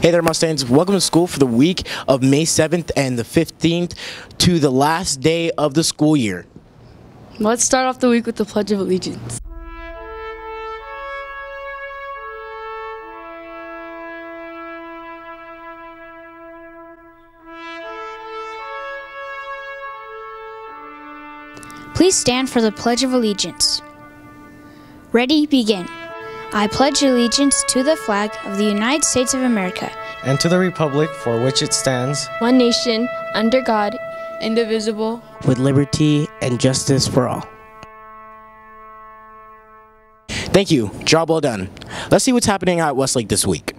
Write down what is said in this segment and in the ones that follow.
Hey there, Mustangs. Welcome to school for the week of May 7th and the 15th to the last day of the school year. Let's start off the week with the Pledge of Allegiance. Please stand for the Pledge of Allegiance. Ready, begin. I pledge allegiance to the flag of the United States of America and to the republic for which it stands, one nation, under God, indivisible, with liberty and justice for all. Thank you. Job well done. Let's see what's happening at Westlake this week.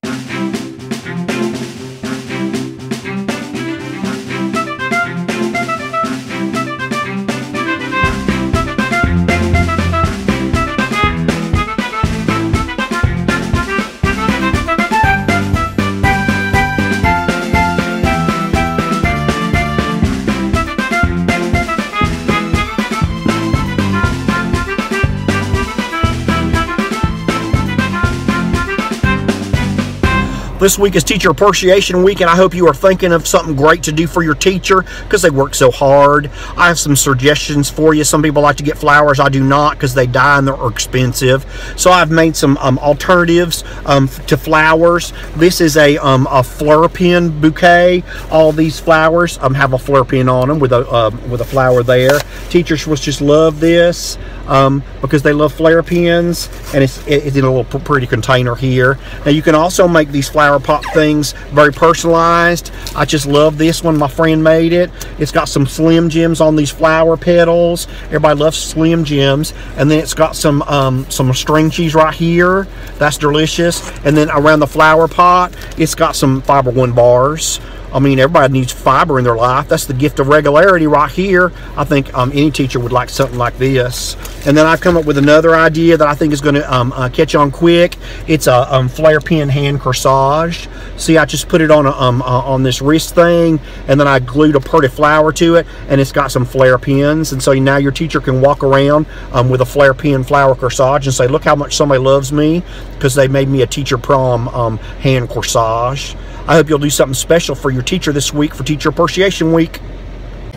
This week is Teacher Appreciation Week, and I hope you are thinking of something great to do for your teacher because they work so hard. I have some suggestions for you. Some people like to get flowers. I do not because they die and they're expensive. So I've made some um, alternatives um, to flowers. This is a, um, a flower pin bouquet. All these flowers um, have a flower pin on them with a, uh, with a flower there. Teachers will just love this um, because they love Flair pens and it's, it's in a little pretty container here. Now you can also make these flower pot things very personalized. I just love this one. My friend made it. It's got some Slim Jims on these flower petals. Everybody loves Slim Jims. And then it's got some um, some string cheese right here. That's delicious. And then around the flower pot, it's got some Fiber One bars. I mean, everybody needs fiber in their life. That's the gift of regularity right here. I think um, any teacher would like something like this. And then I've come up with another idea that I think is going to um, uh, catch on quick. It's a um, Flair pen hand corsage. See, I just put it on a, um, uh, on this wrist thing, and then I glued a pretty flower to it, and it's got some Flair pens. And so now your teacher can walk around um, with a Flair pen flower corsage and say, look how much somebody loves me because they made me a teacher prom um, hand corsage. I hope you'll do something special for your teacher this week for Teacher Appreciation Week.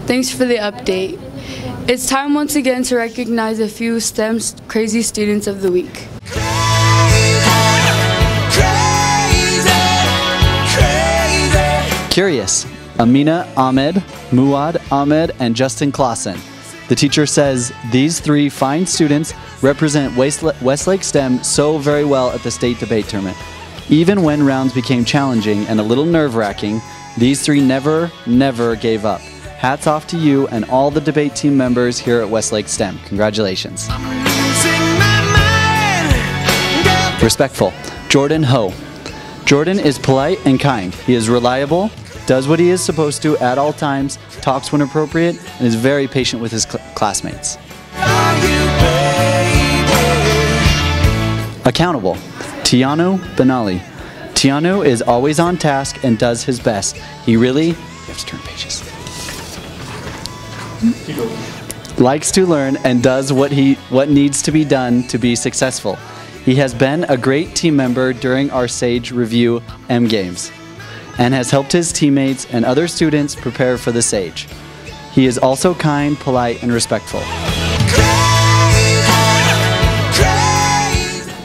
Thanks for the update. It's time once again to recognize a few STEM crazy students of the week. Curious, Amina Ahmed, Muad Ahmed, and Justin Clausen. The teacher says these three fine students represent Westlake STEM so very well at the state debate tournament. Even when rounds became challenging and a little nerve wracking, these three never, never gave up. Hats off to you and all the debate team members here at Westlake STEM. Congratulations. Respectful, Jordan Ho. Jordan is polite and kind. He is reliable, does what he is supposed to at all times, talks when appropriate, and is very patient with his cl classmates. Accountable. Tiano Benali. Tiano is always on task and does his best. He really, you have to turn pages. Likes to learn and does what he what needs to be done to be successful. He has been a great team member during our Sage Review M Games and has helped his teammates and other students prepare for the Sage. He is also kind, polite, and respectful.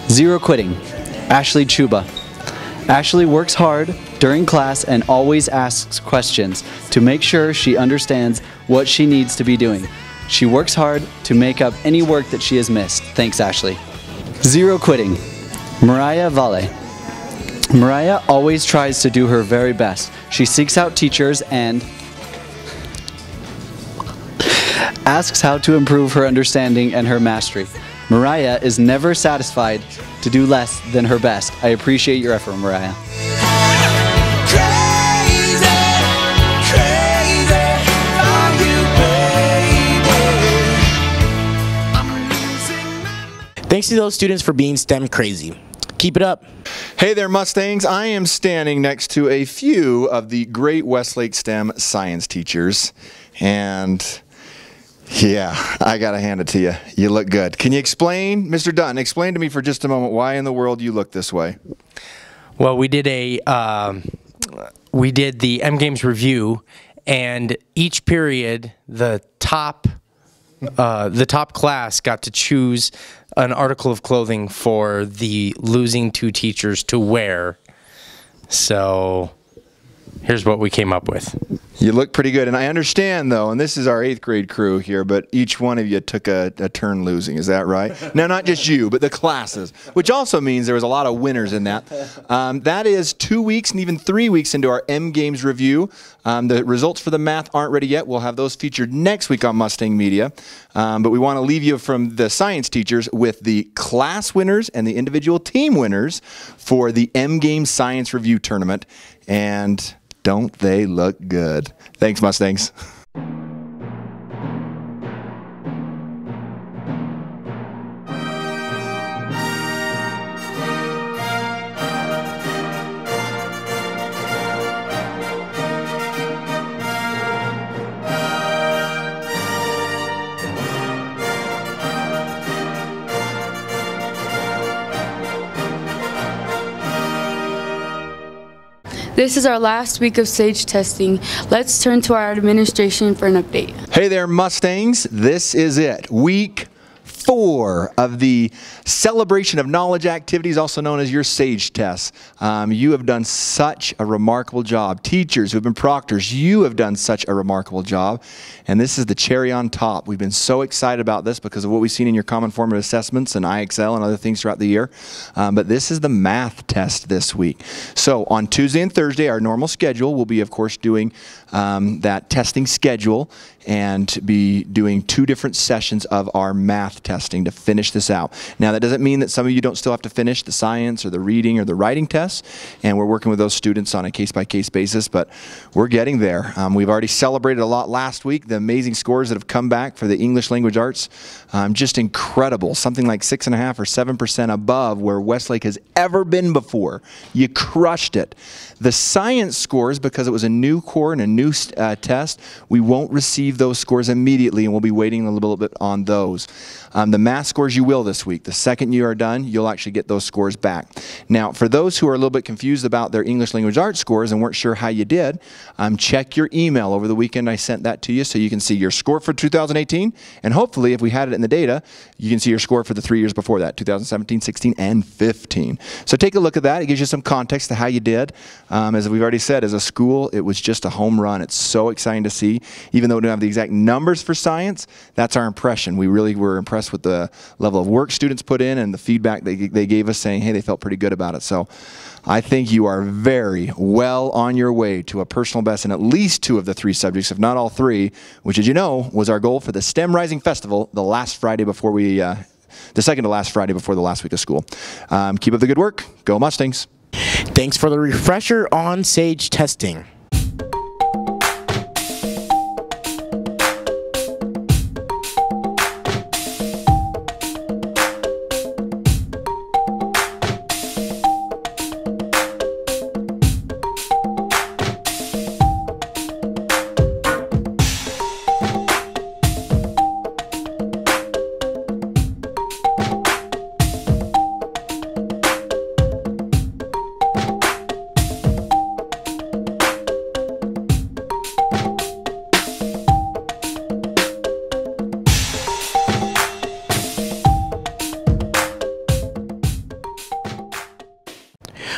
Zero quitting. Ashley Chuba. Ashley works hard during class and always asks questions to make sure she understands what she needs to be doing. She works hard to make up any work that she has missed. Thanks, Ashley. Zero quitting. Mariah Vale. Mariah always tries to do her very best. She seeks out teachers and asks how to improve her understanding and her mastery. Mariah is never satisfied to do less than her best. I appreciate your effort, Mariah. Thanks to those students for being STEM crazy. Keep it up. Hey there, Mustangs. I am standing next to a few of the great Westlake STEM science teachers. And yeah, I got to hand it to you. You look good. Can you explain, Mr. Dutton, explain to me for just a moment why in the world you look this way? Well, we did a um, we did the M Games review, and each period, the top uh, the top class got to choose an article of clothing for the losing two teachers to wear. So here's what we came up with. You look pretty good. And I understand, though, and this is our eighth grade crew here, but each one of you took a, a turn losing. Is that right? no, not just you, but the classes, which also means there was a lot of winners in that. Um, that is two weeks and even three weeks into our M Games review. Um, the results for the math aren't ready yet. We'll have those featured next week on Mustang Media. Um, but we want to leave you from the science teachers with the class winners and the individual team winners for the M Games Science Review Tournament. And don't they look good? Thanks, Mustangs. This is our last week of SAGE testing. Let's turn to our administration for an update. Hey there, Mustangs. This is it. Week four of the celebration of knowledge activities, also known as your SAGE tests. Um, you have done such a remarkable job. Teachers who have been proctors, you have done such a remarkable job. And this is the cherry on top. We've been so excited about this because of what we've seen in your common formative assessments and IXL and other things throughout the year. Um, but this is the math test this week. So on Tuesday and Thursday, our normal schedule will be, of course, doing um, that testing schedule and be doing two different sessions of our math testing to finish this out. Now, that doesn't mean that some of you don't still have to finish the science or the reading or the writing tests, and we're working with those students on a case by case basis, but we're getting there. Um, we've already celebrated a lot last week, the amazing scores that have come back for the English language arts. Um, just incredible, something like six and a half or seven percent above where Westlake has ever been before. You crushed it. The science scores, because it was a new core and a new uh, test, we won't receive those scores immediately, and we'll be waiting a little bit on those. Um, the math scores you will this week. The second you are done, you'll actually get those scores back. Now, for those who are a little bit confused about their English language arts scores and weren't sure how you did, um, check your email over the weekend. I sent that to you so you can see your score for 2018, and hopefully, if we had it in the data, you can see your score for the three years before that 2017, 16, and 15. So take a look at that. It gives you some context to how you did. Um, as we've already said, as a school, it was just a home run. It's so exciting to see. Even though we don't have the exact numbers for science, that's our impression. We really were impressed with the level of work students put in and the feedback they, they gave us saying, hey, they felt pretty good about it. So I think you are very well on your way to a personal best in at least two of the three subjects, if not all three, which, as you know, was our goal for the STEM Rising Festival the last Friday before we, uh, the second to last Friday before the last week of school. Um, keep up the good work. Go Mustangs. Thanks for the refresher on SAGE testing.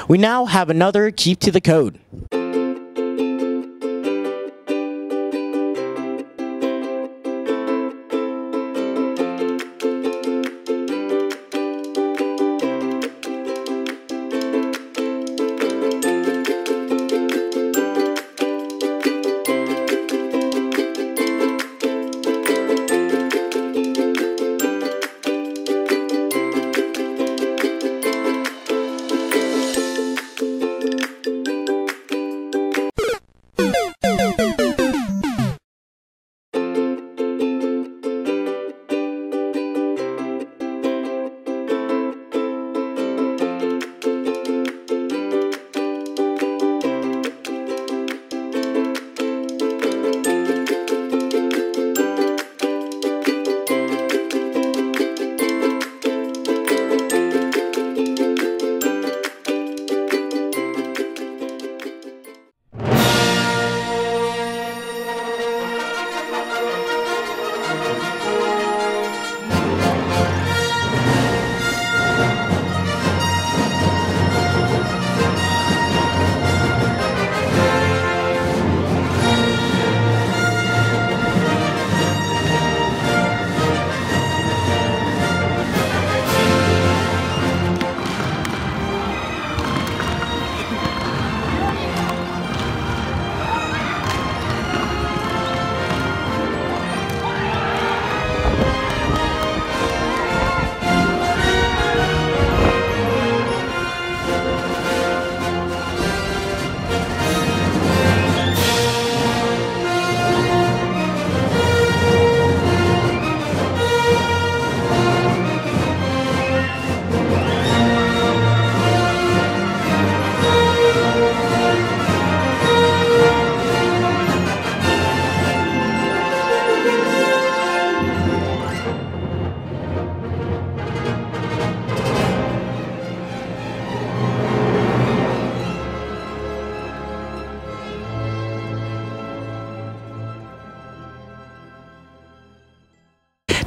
We now have another Keep to the Code.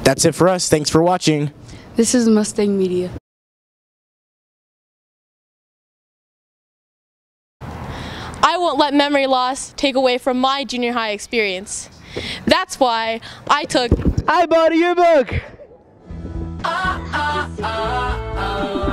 That's it for us. Thanks for watching. This is Mustang Media. I won't let memory loss take away from my junior high experience. That's why I took I bought a yearbook. Ah, ah, ah.